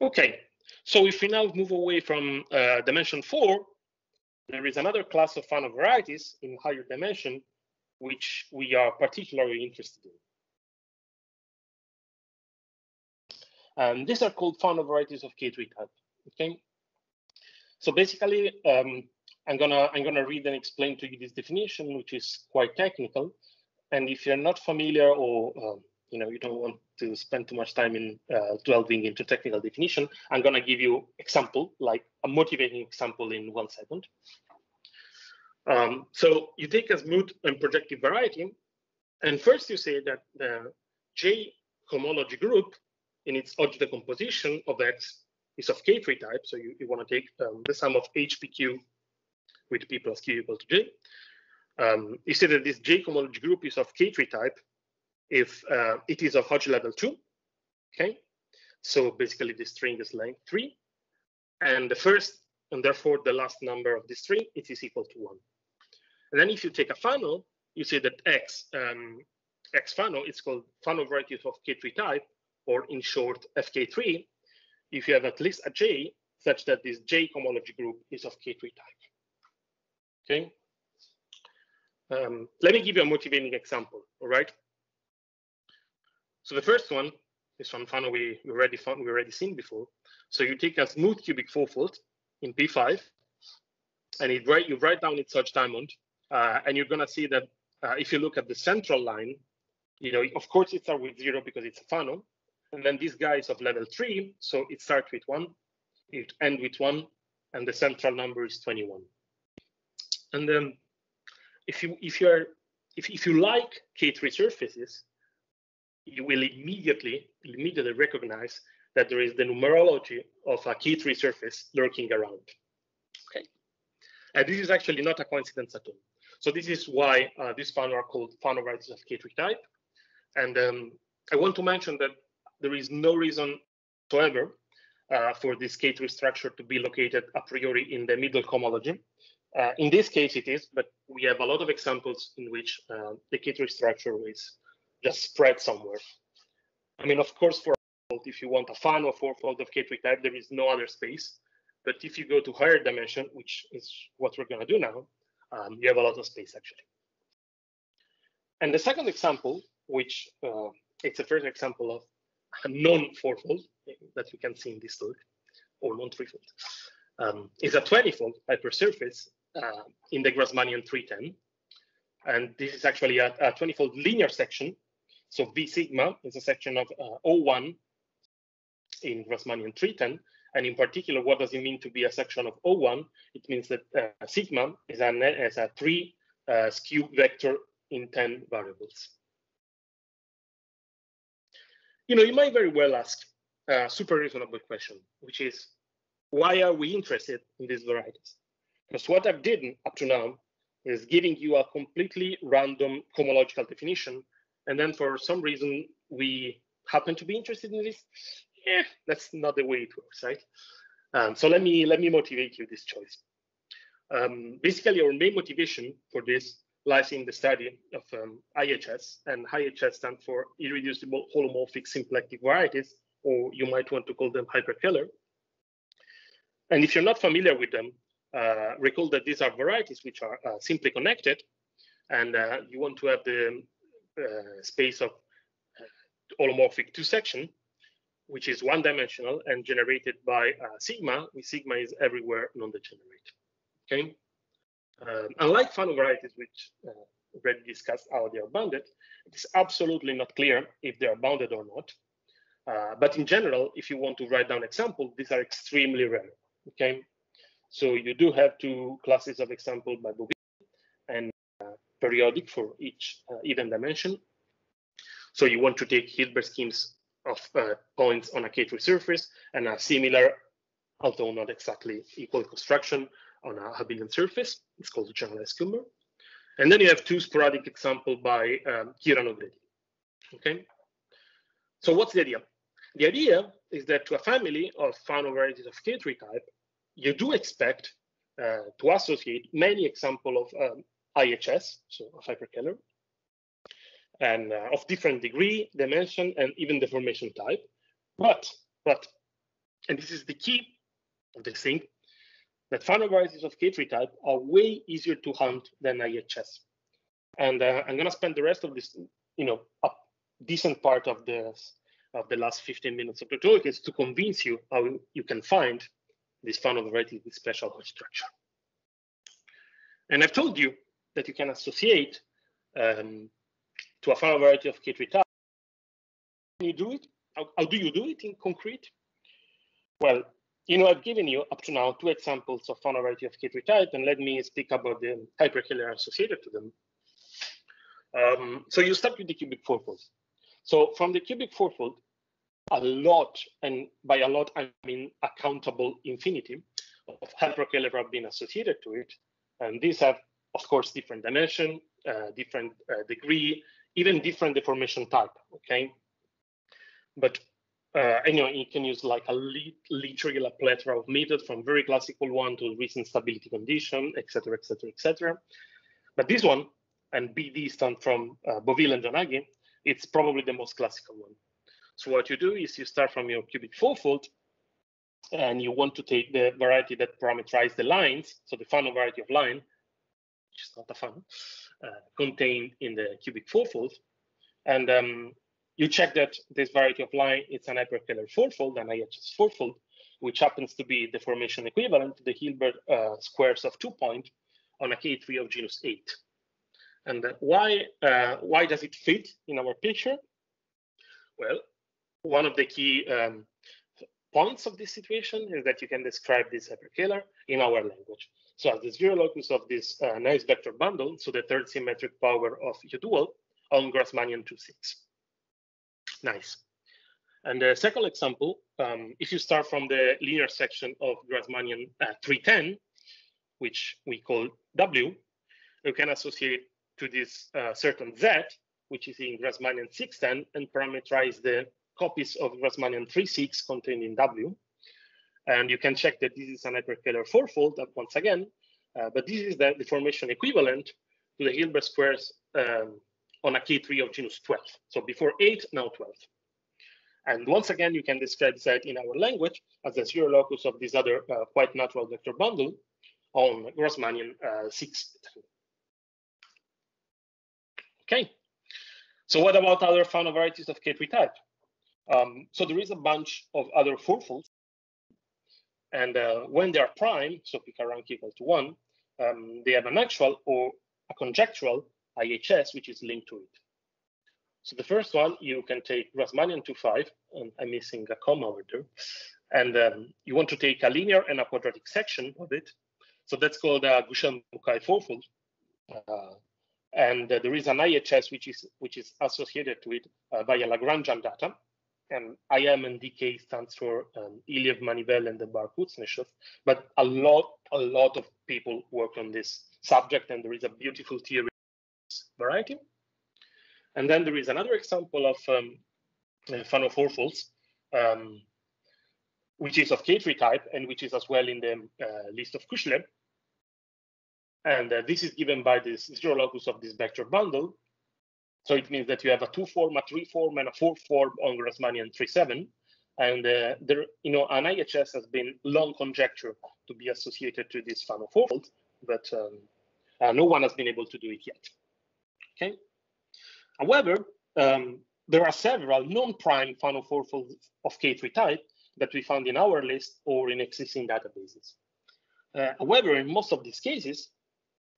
Okay. So if we now move away from uh, dimension four, there is another class of Fano varieties in higher dimension, which we are particularly interested in. And these are called Fano varieties of K3 type. Okay, so basically, um, I'm gonna I'm gonna read and explain to you this definition, which is quite technical. And if you're not familiar or um, you know you don't want to spend too much time in uh, delving into technical definition, I'm gonna give you example, like a motivating example in one second. Um, so you take a smooth and projective variety, and first you say that the J homology group in its Hodge decomposition of X is of K3 type. So you, you want to take um, the sum of HPQ with P plus Q equal to J. Um, you see that this J homology group is of K3 type if uh, it is of Hodge level 2. Okay, so basically the string is length 3. And the first and therefore the last number of the string, it is equal to 1. And then if you take a Fano, you see that X, um, X Fano is called Fano variety of K3 type, or in short, FK3, if you have at least a J such that this J homology group is of K3 type. Okay. Um, let me give you a motivating example, all right? So the first one is from Fano we, we already found, we already seen before. So you take a smooth cubic fourfold in P5, and it write, you write down its Hodge diamond, uh, and you're gonna see that uh, if you look at the central line, you know, of course it starts with zero because it's a Fano, and then this guy is of level three, so it starts with one, it ends with one, and the central number is 21. And then if you if you're if, if you like K3 surfaces, you will immediately immediately recognize that there is the numerology of a K3 surface lurking around. Okay. And this is actually not a coincidence at all. So this is why uh, these Fano are called Fano varieties of K3 type. And um, I want to mention that there is no reason whatsoever uh, for this K3 structure to be located a priori in the middle cohomology. Uh, in this case, it is, but we have a lot of examples in which uh, the K3 structure is just spread somewhere. I mean, of course, for if you want a Fano fourfold of K3 type, there is no other space. But if you go to higher dimension, which is what we're going to do now, um, you have a lot of space actually. And the second example, which uh, it's the first example of a non-fourfold that we can see in this talk, or non-threefold, um, is a 20-fold hypersurface uh, in the Grassmannian 310. And this is actually a, a 20-fold linear section. So V sigma is a section of uh, O1 in Grassmannian 310. And in particular, what does it mean to be a section of O1? It means that uh, sigma is a, is a three uh, skew vector in 10 variables. You know, you might very well ask a super reasonable question, which is, why are we interested in these varieties? Because what I've done up to now is giving you a completely random cohomological definition, and then for some reason we happen to be interested in this eh, that's not the way it works, right? Um, so let me let me motivate you this choice. Um, basically, our main motivation for this lies in the study of um, IHS, and IHS stands for irreducible holomorphic symplectic varieties, or you might want to call them hyperkähler. And if you're not familiar with them, uh, recall that these are varieties which are uh, simply connected, and uh, you want to have the uh, space of uh, holomorphic two section which is one dimensional and generated by uh, sigma, where sigma is everywhere non-degenerate. Okay. Um, unlike Fano varieties, which uh, already discussed how they are bounded, it is absolutely not clear if they are bounded or not. Uh, but in general, if you want to write down examples, these are extremely rare. Okay. So you do have two classes of example by Beauville and uh, periodic for each uh, even dimension. So you want to take Hilbert schemes of uh, points on a K3 surface and a similar, although not exactly equal construction on a abelian surface. It's called the generalized Kummer. And then you have two sporadic examples by um, Kirano Okay. So what's the idea? The idea is that to a family of Fano varieties of K3 type, you do expect uh, to associate many examples of um, IHS, so a hyperkähler, and uh, of different degree, dimension, and even deformation type. But, but, and this is the key of this thing, that Fano varieties of K3 type are way easier to hunt than IHS. And uh, I'm gonna spend the rest of this, you know, a decent part of the of the last 15 minutes of the talk is to convince you how you can find this Fano variety with special structure. And I've told you that you can associate um, to a Fano variety of K3 type. Can you do it? How, how do you do it in concrete? Well, you know, I've given you up to now two examples of variety of K3 type, and let me speak about the hyperkähler associated to them. Um, so you start with the cubic fourfold. So from the cubic fourfold, a lot, and by a lot I mean a countable infinity of hyperkähler have been associated to it, and these have, of course, different dimension, uh, different uh, degree, even different deformation type, okay? But uh, anyway, you can use like a literally a plethora of methods from very classical one to recent stability condition, etc., etc., etc. But this one, and BD stand from uh, Beauville and Donagi, it's probably the most classical one. So what you do is you start from your cubic fourfold, and you want to take the variety that parameterize the lines, so the Fano variety of line, which is not a Fano, uh, contained in the cubic fourfold. And um, you check that this variety of line is an hyperkähler fourfold, an IHS fourfold, which happens to be the formation equivalent to the Hilbert uh, squares of two point on a K3 of genus eight. And uh, why, uh, why does it fit in our picture? Well, one of the key um, points of this situation is that you can describe this hyperkähler in our language. So as the zero locus of this uh, nice vector bundle, so the third symmetric power of U dual on Grassmannian 2, 6. Nice. And the second example, um, if you start from the linear section of Grassmannian uh, 310, which we call W, you can associate to this uh, certain Z, which is in Grassmannian 610, and parameterize the copies of Grassmannian 36 contained in W. And you can check that this is an hyperkähler fourfold once again, uh, but this is the deformation equivalent to the Hilbert squares um, on a K3 of genus 12. So before 8, now 12. And once again, you can describe Z in our language as the zero locus of this other uh, quite natural vector bundle on Grassmannian uh, 6. Okay, so what about other Fano varieties of K3 type? Um, so there is a bunch of other fourfolds. And uh, when they are prime, so Picard rank equal to one, um, they have an actual or a conjectural IHS, which is linked to it. So the first one, you can take Grassmannian 2.5, and I'm missing a comma over there. And um, you want to take a linear and a quadratic section of it. So that's called a Gushel-Mukai fourfold. Uh, and uh, there is an IHS which is which is associated to it uh, via Lagrangian data. And IM and DK stands for um, Iliev, Manivel, and Debarre-Kuznetsov. But a lot, a lot of people work on this subject, and there is a beautiful theory variety. And then there is another example of um, uh, Fano fourfolds, um, which is of K3 type and which is as well in the uh, list of Küchle. And uh, this is given by this zero locus of this vector bundle. So it means that you have a two form, a three form, and a four form on Grassmannian 3.7. And uh, there, you know, an IHS has been long conjectured to be associated to this Fano fourfold, but um, uh, no one has been able to do it yet. Okay. However, um, there are several non-prime Fano fourfolds of K3 type that we found in our list or in existing databases. Uh, however, in most of these cases,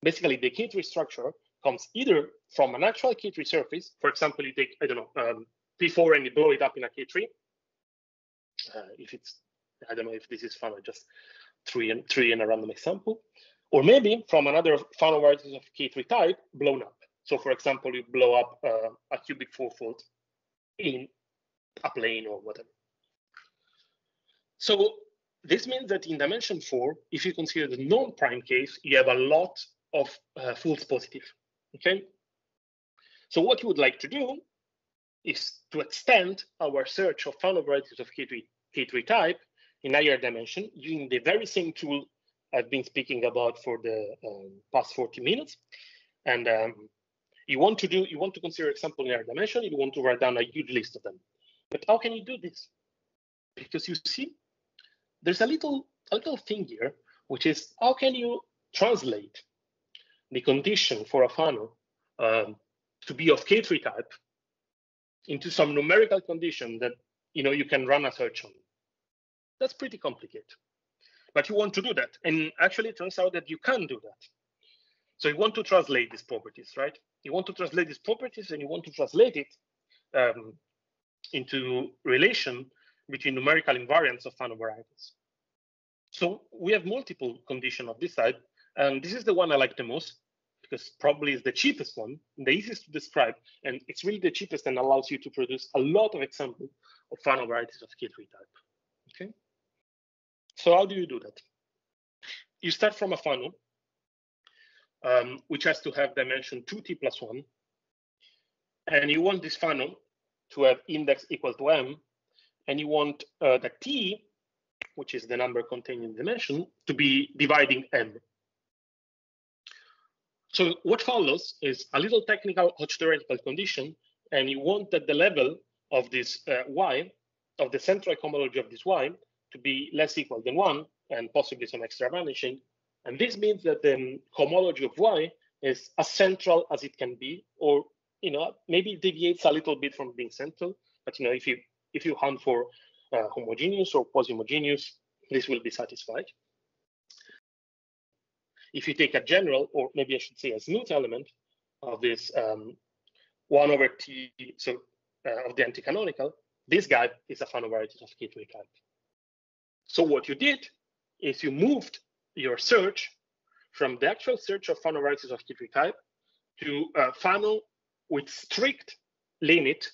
basically the K3 structure comes either from an actual K3 surface, for example, you take, I don't know, um, P4 and you blow it up in a K3. Uh, if it's, I don't know if this is Fano, just three and three in a random example, or maybe from another Fano varieties of K3 type blown up. So for example, you blow up uh, a cubic fourfold in a plane or whatever. So this means that in dimension four, if you consider the non-prime case, you have a lot of uh, false positive, okay? So what you would like to do is to extend our search of Fano varieties of K3, K3 type in higher dimension using the very same tool I've been speaking about for the um, past 40 minutes. And um, you want to do, you want to consider example in higher dimension, you want to write down a huge list of them. But how can you do this? Because you see, there's a little, a little thing here, which is how can you translate the condition for a Fano um, to be of K3 type into some numerical condition that you know you can run a search on. That's pretty complicated. But you want to do that. And actually it turns out that you can do that. So you want to translate these properties, right? You want to translate these properties and you want to translate it um, into relation between numerical invariants of Fano varieties. So we have multiple conditions of this type, and this is the one I like the most because probably is the cheapest one, the easiest to describe, and it's really the cheapest and allows you to produce a lot of examples of Fano varieties of K3 type. Okay. So how do you do that? You start from a Fano, um, which has to have dimension 2t plus 1, and you want this Fano to have index equal to m, and you want uh, the t, which is the number contained in dimension, to be dividing m. So what follows is a little technical Hodge theoretical condition, and you want that the level of this uh, y, of the central homology of this y, to be less equal than one, and possibly some extra vanishing. And this means that the homology of y is as central as it can be, or you know maybe it deviates a little bit from being central. But you know if you if you hunt for uh, homogeneous or quasi-homogeneous, this will be satisfied. If you take a general, or maybe I should say a smooth element of this um, 1 over t, so uh, of the anti-canonical, this guy is a Fano variety of K3 type. So what you did is you moved your search from the actual search of Fano varieties of K3 type to a Fano with strict limit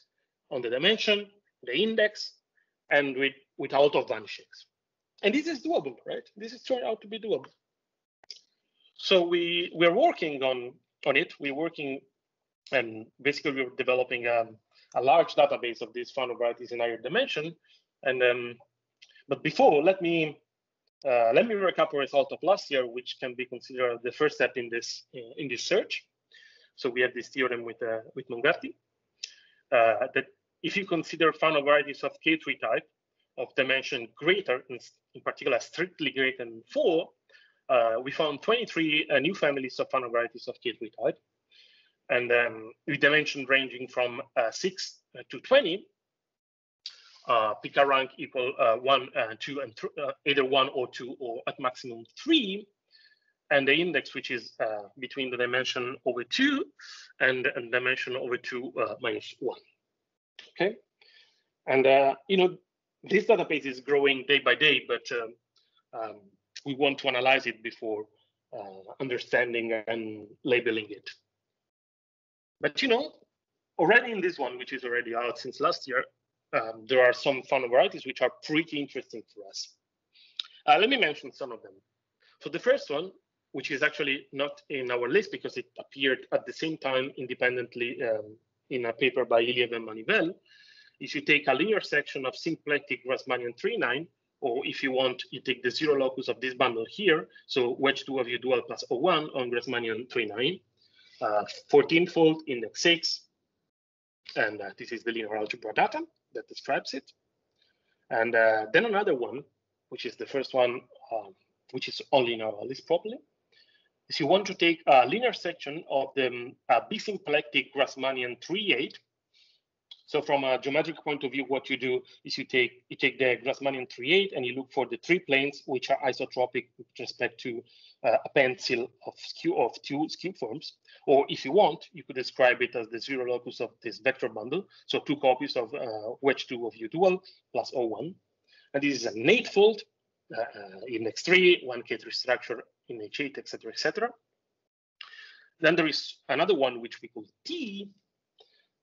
on the dimension, the index, and with, with out of vanishings. And this is doable, right? This is turned out to be doable. so we we're working on on it. We're working, and basically we're developing um, a large database of these Fano varieties in higher dimension. And um, but before, let me uh, let me recap a result of last year, which can be considered the first step in this in this search. So we have this theorem with uh, with Mongardi uh, that if you consider Fano varieties of K3 type of dimension greater, in, in particular strictly greater than four, uh, we found 23 uh, new families of Fano varieties of K3 type, and um, with dimension ranging from uh, six to 20. Uh, Picard rank equal uh, one, two, and either one or two, or at maximum three, and the index, which is between the dimension over two and, and dimension over two minus one. Okay, and you know this database is growing day by day, but um, um, we want to analyze it before uh, understanding and labeling it. But you know, already in this one, which is already out since last year, um, there are some Fano varieties which are pretty interesting for us. Uh, let me mention some of them. So the first one, which is actually not in our list because it appeared at the same time independently um, in a paper by Iliev and Manivel, if you take a linear section of symplectic Grassmannian 3.9, or if you want, you take the zero locus of this bundle here, so wedge 2 of u dual plus O1 on Grassmannian 3.9, uh, 14-fold index 6, and uh, this is the linear algebra data that describes it. And uh, then another one, which is the first one, um, which is only in our list properly, is you want to take a linear section of the um, bisymplectic Grassmannian 3.8, so from a geometric point of view, what you do is you take you take the Grassmannian 3.8 and you look for the three planes which are isotropic with respect to uh, a pencil of skew of two skew forms. Or if you want, you could describe it as the zero locus of this vector bundle. So two copies of uh, wedge two of U dual plus O1. And this is an eightfold uh, uh in X3, one K3 structure in H8, etc., etc. Then there is another one which we call T,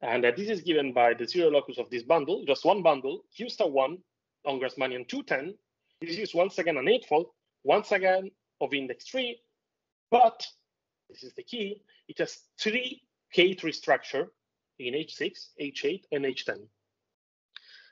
and uh, this is given by the zero locus of this bundle, just one bundle, Q star one on Grassmannian 210. This is once again an eightfold, once again of index three, but this is the key, it has three K3 structure in H6, H8, and H10.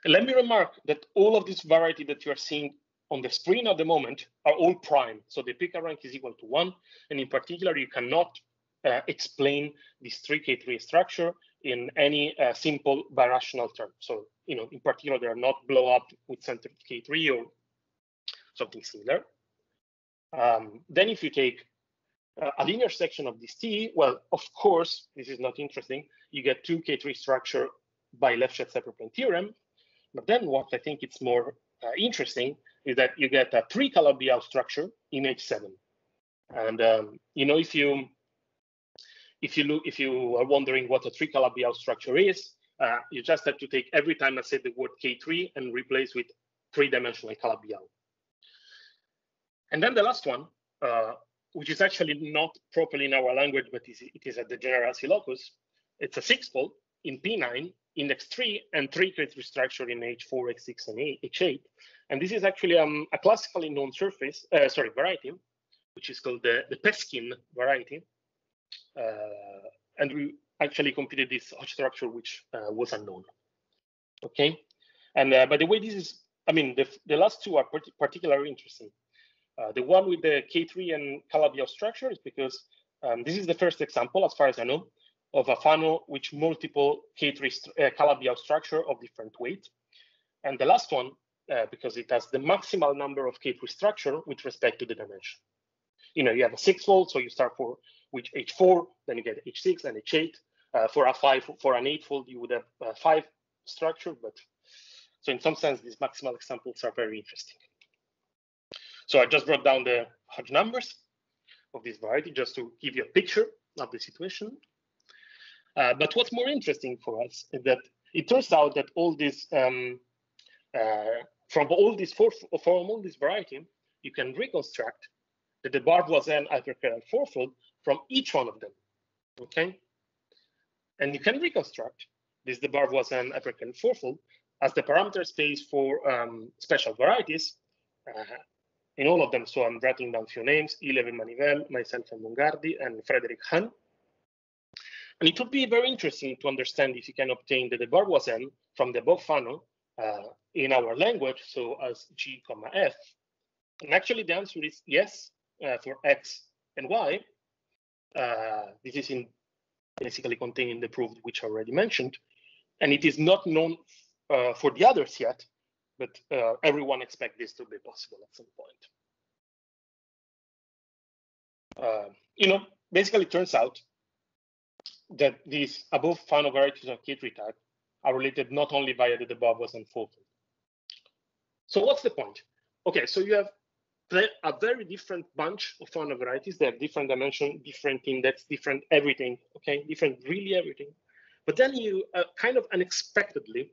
And let me remark that all of this variety that you are seeing on the screen at the moment are all prime. So the Picard rank is equal to one. And in particular, you cannot uh, explain this 3K3 structure in any uh, simple birational term. So, you know, in particular, they are not blow up with center K3 or something similar. Um, then if you take uh, a linear section of this T, well, of course, this is not interesting. You get two K3 structure by Lefschetz hyperplane theorem. But then what I think it's more uh, interesting is that you get a three Calabi-Yau structure in H7. And, um, you know, if you if you look, if you are wondering what a three Calabi-Yau structure is, uh, you just have to take every time I say the word K3 and replace with three-dimensional Calabi-Yau. And then the last one, uh, which is actually not properly in our language, but it is at the general locus. It's a six-fold in P9, index 3, and three K3 structure in H4, H6, and H8. And this is actually um, a classically known surface, uh, sorry, variety, which is called the, the Peskine variety. Uh, and we actually computed this Hodge structure, which uh, was unknown. Okay, and uh, by the way, this is, I mean, the, the last two are particularly interesting. the one with the K3 and Calabi-Yau structure is because um, this is the first example, as far as I know, of a Fano with multiple K3 uh, Calabi-Yau structure of different weight. And the last one, uh, because it has the maximal number of K3 structure with respect to the dimension. You know, you have a six-fold, so you start for which H4, then you get H6 and H8. Uh, for a five, for an eightfold, you would have uh, five structure, but so in some sense, these maximal examples are very interesting. So I just brought down the Hodge numbers of this variety just to give you a picture of the situation. Uh, but what's more interesting for us is that it turns out that all this, um, uh, from all these four, from all this variety, you can reconstruct that the Barboussian hyperkähler fourfold from each one of them, okay? And you can reconstruct this the Barboussian hyperkähler fourfold as the parameter space for um, special varieties uh, in all of them. So I'm writing down a few names, Iliev Manivel, myself and Mongardi, and Frédéric Han. And it would be very interesting to understand if you can obtain the de from the Fano uh, in our language, so as G comma F. And actually the answer is yes uh, for X and Y. Uh, this is in basically contained in the proof which I already mentioned. And it is not known uh, for the others yet, but uh, everyone expects this to be possible at some point. You know, basically it turns out that these above Fano varieties of K3 type are related not only via the Debarbos and Fulton. So what's the point? Okay, so you have a very different bunch of Fano varieties. They have different dimension, different index, different everything, okay? Different really everything. But then you uh, kind of unexpectedly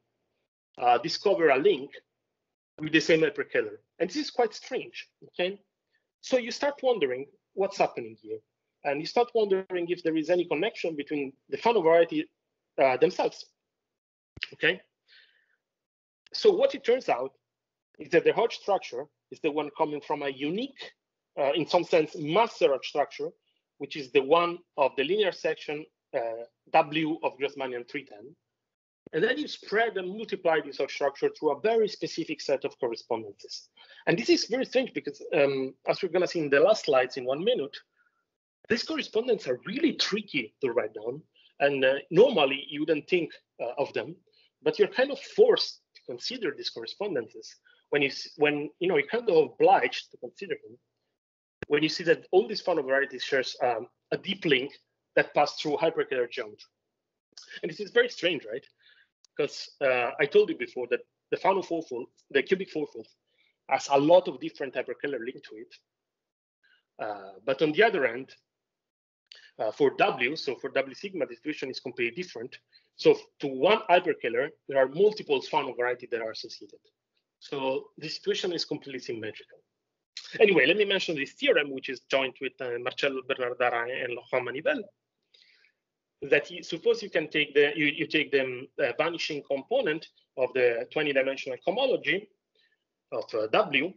uh, discover a link with the same hyperkähler. And this is quite strange, okay? So you start wondering what's happening here. And you start wondering if there is any connection between the Fano variety uh, themselves, okay? So what it turns out is that the Hodge structure is the one coming from a unique, uh, in some sense, master Hodge structure, which is the one of the linear section uh, W of Grassmannian 310. And then you spread and multiply this structure through a very specific set of correspondences. And this is very strange because um, as we're gonna see in the last slides in one minute, these correspondences are really tricky to write down. And uh, normally you wouldn't think uh, of them, but you're kind of forced to consider these correspondences when you when you know you're kind of obliged to consider them when you see that all these Fano varieties shares um, a deep link that pass through hyperkähler geometry. And this is very strange, right? Because uh, I told you before that the Fano fourfold, the cubic fourfold, has a lot of different hyperkähler link to it. Uh, but on the other end, uh, for W, so for W sigma, the situation is completely different. So to one hyperkähler, there are multiple Fano varieties that are associated. So the situation is completely symmetrical. Anyway, let me mention this theorem, which is joint with uh, Marcello Bernardara and Laurent Manivel. That you, suppose you can take the you, you take the uh, vanishing component of the 20-dimensional cohomology of uh, W.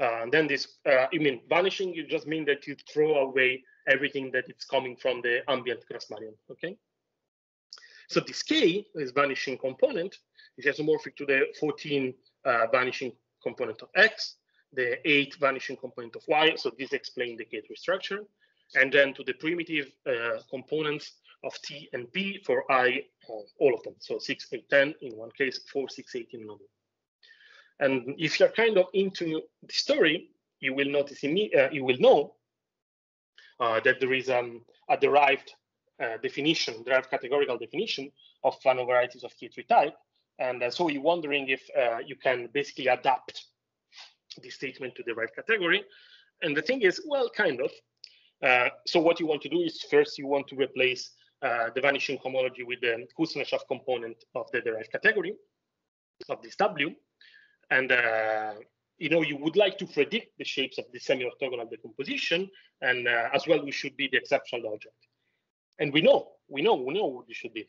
Uh, and then this, uh, you mean vanishing, you just mean that you throw away everything that is coming from the ambient Grassmannian, okay? So this K is vanishing component is isomorphic to the 14 uh, vanishing component of X, the eight vanishing component of Y. So this explains the K3 structure. And then to the primitive uh, components of T and P for I, uh, all of them. So 6, 8, 10 in one case, 4, 6, 8 in another. And if you're kind of into the story, you will notice, uh, you will know uh, that there is um, a derived uh, definition, derived categorical definition of Fano varieties of K3 type, and uh, so you're wondering if uh, you can basically adapt this statement to the right category. And the thing is, well, kind of. Uh, so what you want to do is first you want to replace the vanishing homology with the Kuznetsov component of the derived category of this W. And you know, you would like to predict the shapes of the semi-orthogonal decomposition, and uh, as well, we should be the exceptional object. And we know, we know, we know what it should be.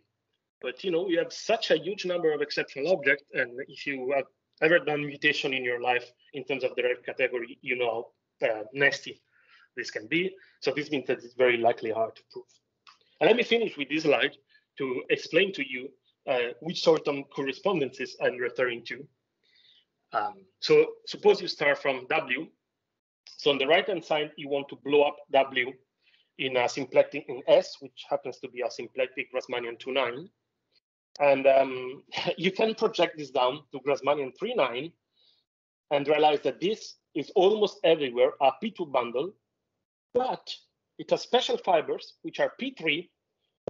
But you know, you have such a huge number of exceptional objects, and if you have ever done mutation in your life in terms of the right category, you know how uh, nasty this can be. So this means that it's very likely hard to prove. And let me finish with this slide to explain to you uh, which sort of correspondences I'm referring to. Um, so suppose you start from W. So on the right-hand side, you want to blow up W in a symplectic in S, which happens to be a symplectic Grassmannian 2.9. And um, you can project this down to Grassmannian 3.9 and realize that this is almost everywhere a P2 bundle, but it has special fibers, which are P3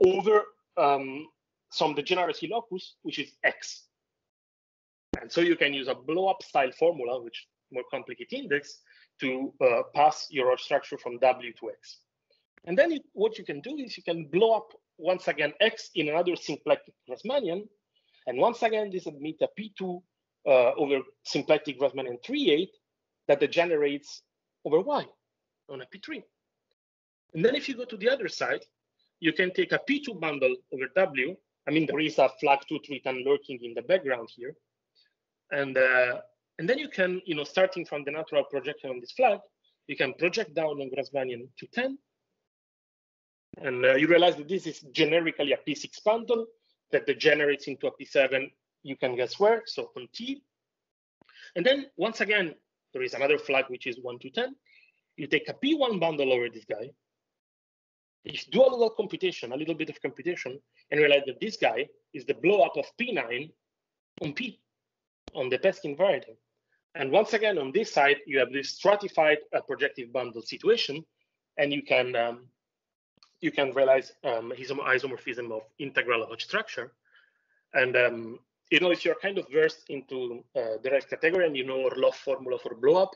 over um, some degeneracy locus, which is X. And so you can use a blow-up style formula, which more complicated index, to uh, pass your structure from W to X. And then it, what you can do is you can blow up once again X in another symplectic Grassmannian. And once again, this admit a P2 uh, over symplectic Grassmannian 3.8 that degenerates over Y on a P3. And then if you go to the other side, you can take a P2 bundle over W. I mean, there is a flag 2 310 lurking in the background here. And uh, and then you can, you know, starting from the natural projection on this flag, you can project down on Grassmannian to 10. And uh, you realize that this is generically a P6 bundle that degenerates into a P7, you can guess where, so on T. And then once again, there is another flag, which is 1 to 10. You take a P1 bundle over this guy, you do a little computation, a little bit of computation, and realize that this guy is the blow up of P9 on P, on the Peskine variety. And once again, on this side, you have this stratified uh, projective bundle situation, and you can um, you can realize um, isomorphism of integral Hodge structure. And um, you know, if you're kind of versed into uh, the right category and you know Orlov formula for blowup,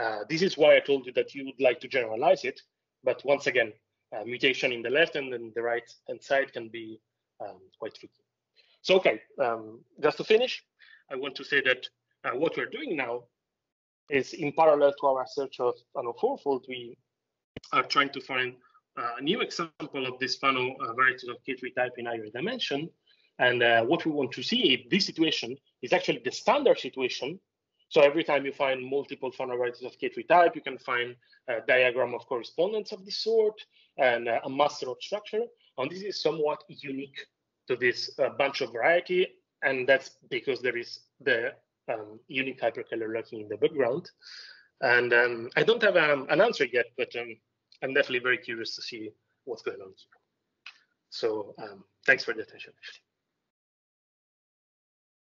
uh, this is why I told you that you would like to generalize it. But once again, uh, mutation in the left and then the right hand side can be um, quite tricky. So, okay, um, just to finish, I want to say that uh, what we're doing now is in parallel to our search of Fano fourfold, we are trying to find a new example of this Fano uh, varieties of K3 type in higher dimension. And uh, what we want to see, in this situation is actually the standard situation. So every time you find multiple Fano varieties of K3 type, you can find a diagram of correspondence of this sort and uh, a master of structure. And this is somewhat unique to this uh, bunch of variety. And that's because there is the um, unique hyperkähler lurking in the background. And um, I don't have um, an answer yet, but um, I'm definitely very curious to see what's going on here. So um, thanks for the attention. Actually.